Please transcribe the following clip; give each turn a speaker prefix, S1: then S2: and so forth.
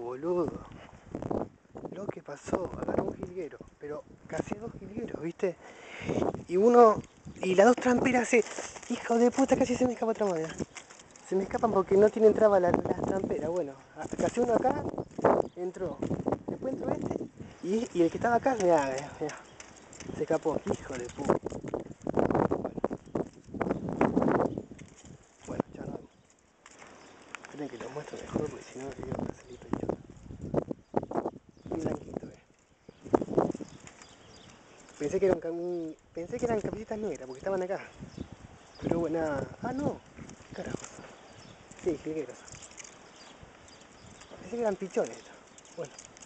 S1: Boludo. Lo que pasó, agarró un jilguero, pero casi dos jilgueros, ¿viste? Y uno, y las dos tramperas se, hijo de puta, casi se me escapa otra moneda. Se me escapan porque no tienen traba las, las tramperas. Bueno, casi uno acá entró, después entró este, y, y el que estaba acá, mira, se escapó, hijo de puta. Bueno, ya no. Esperen que lo muestro mejor porque si no, Pensé que eran, pensé que eran camisetas negras porque estaban acá. Pero bueno, ah no, carajo. Sí, jilgueros. Pensé que eran pichones. Bueno.